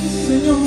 Señor.